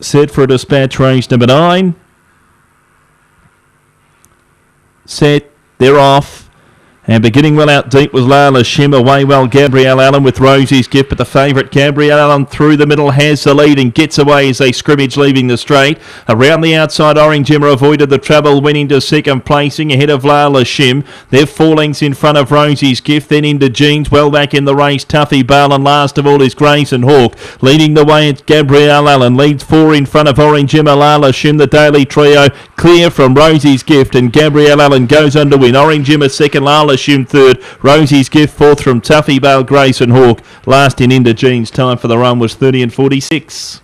Set for dispatch race number nine. Set. They're off. And beginning well out deep was Layla Shim. Away well Gabrielle Allen with Rosie's gift. But the favourite Gabrielle Allen through the middle has the lead and gets away as they scrimmage leaving the straight. Around the outside, Orange Emma avoided the trouble, winning to second placing ahead of Layla Shim. They're four lengths in front of Rosie's gift. Then into Jeans. Well back in the race. Tuffy Bale and last of all is Grayson Hawk. Leading the way, it's Gabrielle Allen. Leads four in front of Orange Emma. Layla Shim, the daily trio. Clear from Rosie's gift and Gabrielle Allen goes on to win. Orange Emma second. Layla assumed third. Rosie's gift fourth from Tuffy Bale, Grayson Hawk. Last in Indogene's time for the run was 30 and 46.